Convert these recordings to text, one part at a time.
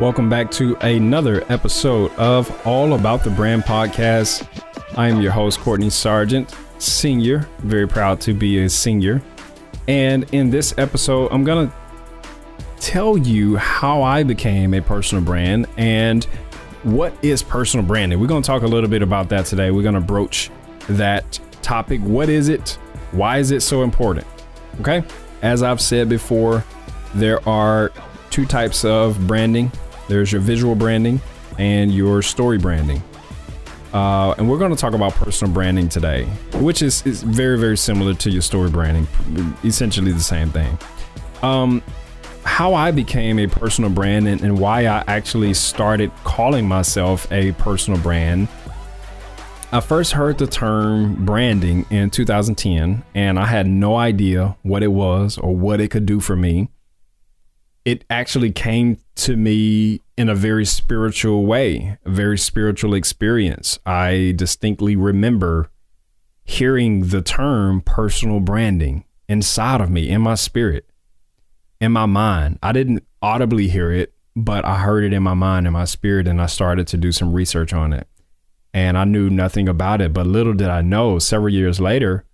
Welcome back to another episode of All About the Brand podcast. I am your host, Cortney Sargent, senior. Very proud to be a senior. And in this episode, I'm going to tell you how I became a personal brand and what is personal branding. We're going to talk a little bit about that today. We're going to broach that topic. What is it? Why is it so important? Okay. As I've said before, there are two types of branding there's your visual branding and your story branding. Uh, and we're going to talk about personal branding today, which is, is very, very similar to your story branding, essentially the same thing. Um, how I became a personal brand and, and why I actually started calling myself a personal brand. I first heard the term branding in 2010, and I had no idea what it was or what it could do for me it actually came to me in a very spiritual way, a very spiritual experience. I distinctly remember hearing the term personal branding inside of me, in my spirit, in my mind. I didn't audibly hear it, but I heard it in my mind, in my spirit, and I started to do some research on it. And I knew nothing about it, but little did I know several years later,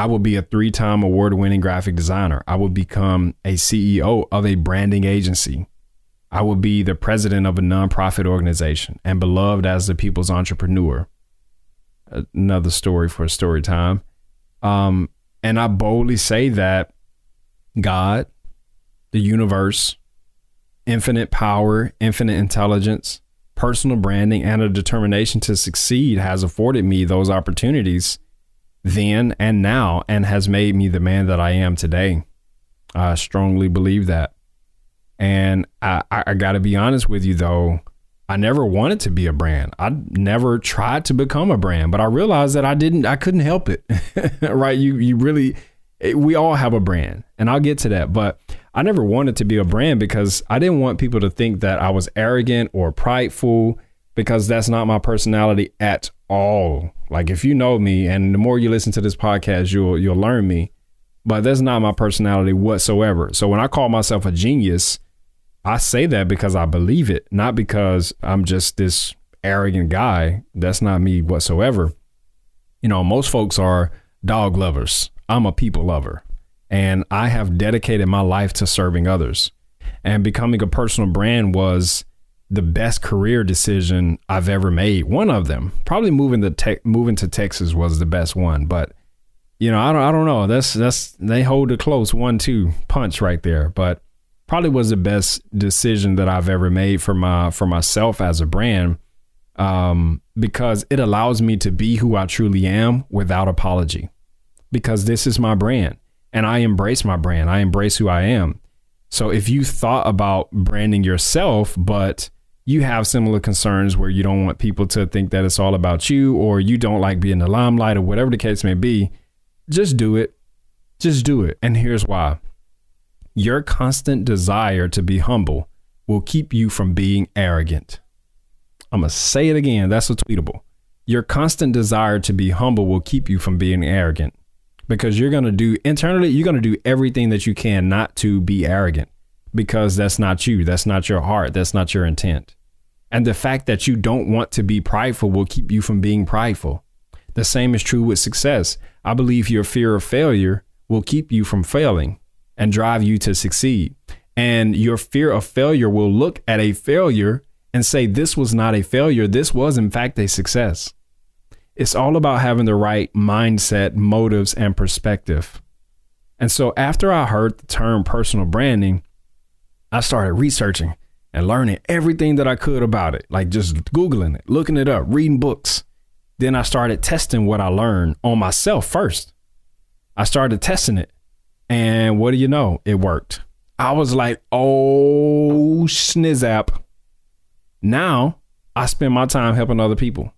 I will be a three time award winning graphic designer. I will become a CEO of a branding agency. I will be the president of a nonprofit organization and beloved as the people's entrepreneur. Another story for a story time. Um, and I boldly say that God, the universe, infinite power, infinite intelligence, personal branding, and a determination to succeed has afforded me those opportunities then and now and has made me the man that I am today. I strongly believe that. And I, I got to be honest with you, though. I never wanted to be a brand. I never tried to become a brand, but I realized that I didn't, I couldn't help it. right. You, you really, we all have a brand and I'll get to that. But I never wanted to be a brand because I didn't want people to think that I was arrogant or prideful because that's not my personality at all. Like if you know me and the more you listen to this podcast, you'll you'll learn me. But that's not my personality whatsoever. So when I call myself a genius, I say that because I believe it, not because I'm just this arrogant guy. That's not me whatsoever. You know, most folks are dog lovers. I'm a people lover. And I have dedicated my life to serving others. And becoming a personal brand was the best career decision I've ever made. One of them, probably moving the te- moving to Texas was the best one, but you know, I don't I don't know. That's that's they hold a close one two punch right there, but probably was the best decision that I've ever made for my for myself as a brand um, because it allows me to be who I truly am without apology. Because this is my brand and I embrace my brand. I embrace who I am. So if you thought about branding yourself but you have similar concerns where you don't want people to think that it's all about you or you don't like being the limelight or whatever the case may be, just do it. Just do it. And here's why your constant desire to be humble will keep you from being arrogant. I'm going to say it again. That's a tweetable. Your constant desire to be humble will keep you from being arrogant because you're going to do internally, you're going to do everything that you can not to be arrogant because that's not you. That's not your heart. That's not your intent. And the fact that you don't want to be prideful will keep you from being prideful. The same is true with success. I believe your fear of failure will keep you from failing and drive you to succeed. And your fear of failure will look at a failure and say, This was not a failure. This was, in fact, a success. It's all about having the right mindset, motives, and perspective. And so after I heard the term personal branding, I started researching and learning everything that I could about it, like just Googling it, looking it up, reading books. Then I started testing what I learned on myself first. I started testing it. And what do you know? It worked. I was like, oh, snizzap. Now I spend my time helping other people.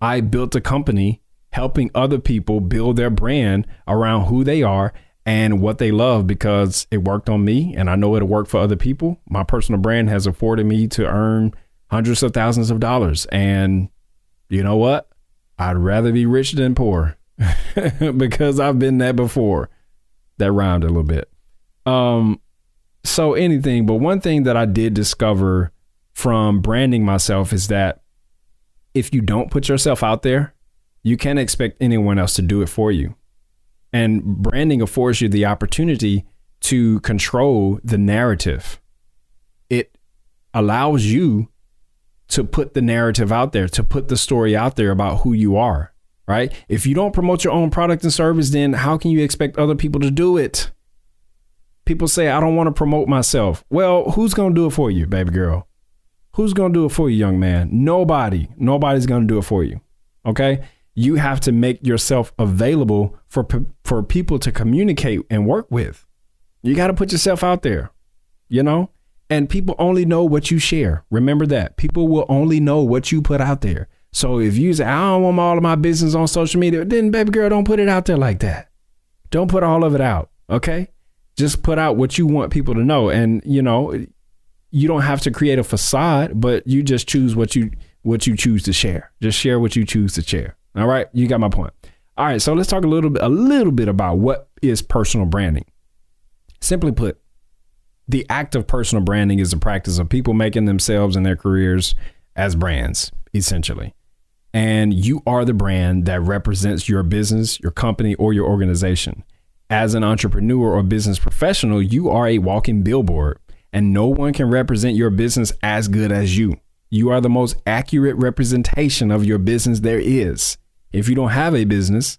I built a company helping other people build their brand around who they are and what they love because it worked on me and I know it'll work for other people. My personal brand has afforded me to earn hundreds of thousands of dollars. And you know what? I'd rather be rich than poor because I've been that before. That rhymed a little bit. Um, so anything, but one thing that I did discover from branding myself is that if you don't put yourself out there, you can't expect anyone else to do it for you. And branding affords you the opportunity to control the narrative. It allows you to put the narrative out there, to put the story out there about who you are, right? If you don't promote your own product and service, then how can you expect other people to do it? People say, I don't want to promote myself. Well, who's going to do it for you, baby girl? Who's going to do it for you, young man? Nobody. Nobody's going to do it for you. Okay? You have to make yourself available for for people to communicate and work with. You got to put yourself out there. You know? And people only know what you share. Remember that. People will only know what you put out there. So if you say, I don't want all of my business on social media, then baby girl, don't put it out there like that. Don't put all of it out. Okay. Just put out what you want people to know. And, you know, you don't have to create a facade, but you just choose what you what you choose to share. Just share what you choose to share. All right. You got my point. All right. So let's talk a little bit, a little bit about what is personal branding. Simply put, the act of personal branding is the practice of people making themselves and their careers as brands, essentially. And you are the brand that represents your business, your company, or your organization. As an entrepreneur or business professional, you are a walking billboard, and no one can represent your business as good as you. You are the most accurate representation of your business there is. If you don't have a business,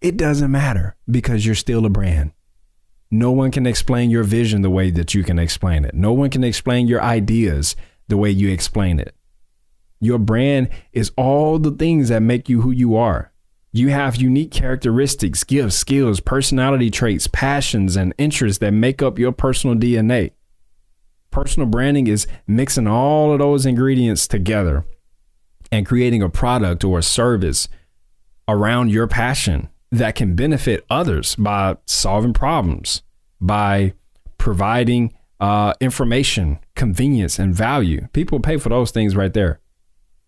it doesn't matter because you're still a brand. No one can explain your vision the way that you can explain it. No one can explain your ideas the way you explain it. Your brand is all the things that make you who you are. You have unique characteristics, gifts, skills, personality traits, passions, and interests that make up your personal DNA. Personal branding is mixing all of those ingredients together and creating a product or a service around your passion that can benefit others by solving problems, by providing uh, information, convenience, and value. People pay for those things right there.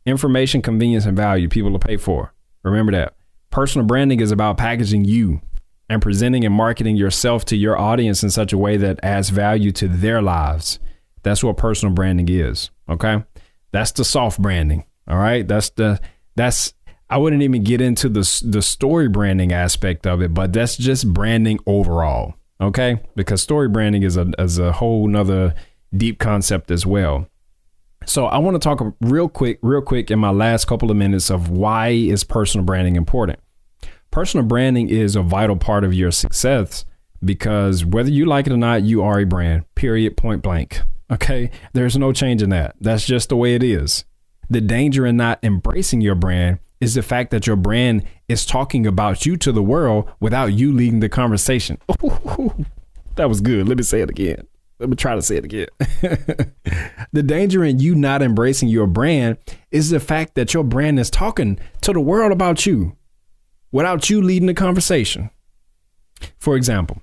Information, convenience, and value people will pay for. Remember that. Personal branding is about packaging you and presenting and marketing yourself to your audience in such a way that adds value to their lives. That's what personal branding is. Okay. That's the soft branding. All right. That's the, that's I wouldn't even get into the the story branding aspect of it, but that's just branding overall. Okay, because story branding is a is a whole nother deep concept as well. So I want to talk real quick, real quick in my last couple of minutes of why is personal branding important. Personal branding is a vital part of your success because whether you like it or not, you are a brand. Period. Point blank. Okay, there's no change in that. That's just the way it is. The danger in not embracing your brand is the fact that your brand is talking about you to the world without you leading the conversation. That was good. Let me say it again. Let me try to say it again. the danger in you not embracing your brand is the fact that your brand is talking to the world about you without you leading the conversation. For example,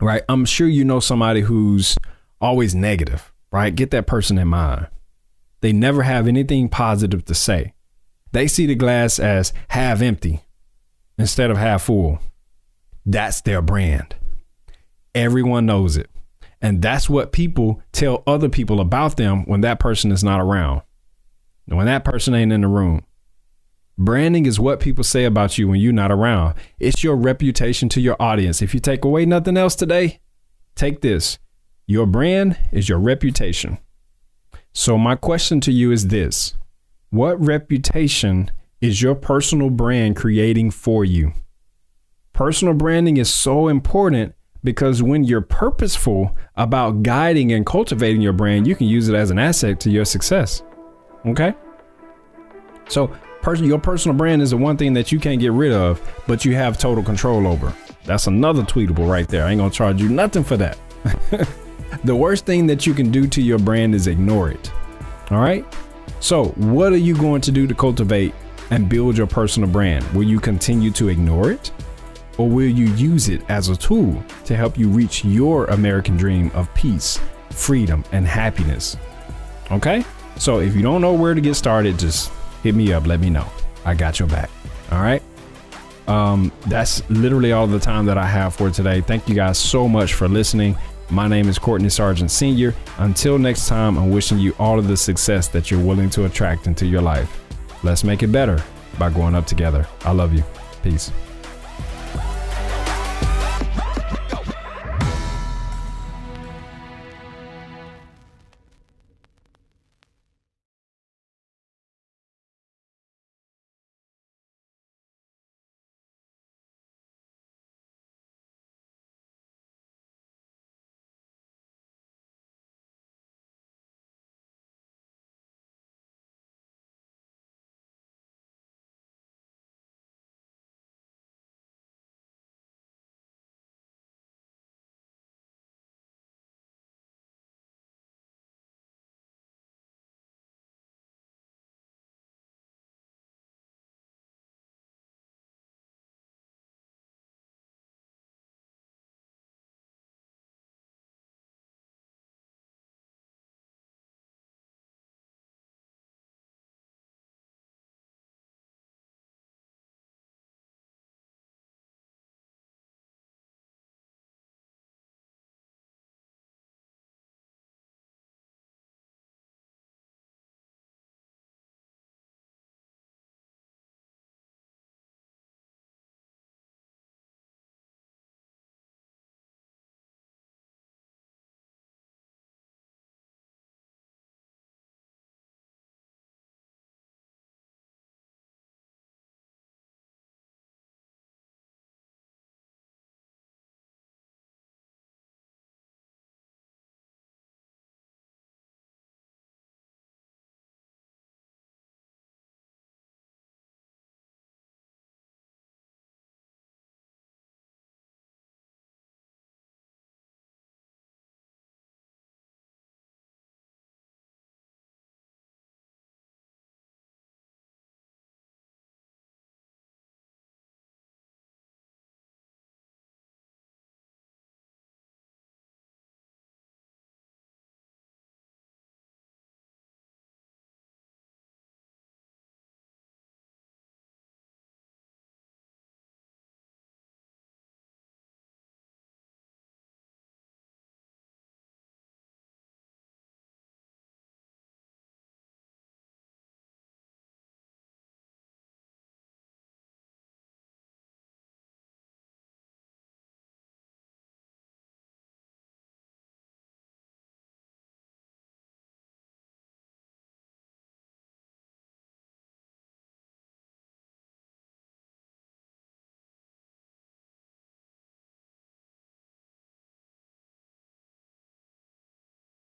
right? I'm sure you know somebody who's always negative, right? Get that person in mind. They never have anything positive to say. They see the glass as half empty instead of half full. That's their brand. Everyone knows it. And that's what people tell other people about them when that person is not around, when that person ain't in the room. Branding is what people say about you when you're not around. It's your reputation to your audience. If you take away nothing else today, take this. Your brand is your reputation. So, my question to you is this what reputation is your personal brand creating for you? Personal branding is so important because when you're purposeful about guiding and cultivating your brand, you can use it as an asset to your success. Okay? So, your personal brand is the one thing that you can't get rid of, but you have total control over. That's another tweetable right there. I ain't gonna charge you nothing for that. the worst thing that you can do to your brand is ignore it. All right? So, what are you going to do to cultivate and build your personal brand? Will you continue to ignore it? Or will you use it as a tool to help you reach your American dream of peace, freedom, and happiness? Okay? So, if you don't know where to get started, just hit me up. Let me know. I got your back. All right? Um, that's literally all the time that I have for today. Thank you guys so much for listening. My name is Cortney Sargent Sr. Until next time, I'm wishing you all of the success that you're willing to attract into your life. Let's make it better by going up together. I love you. Peace.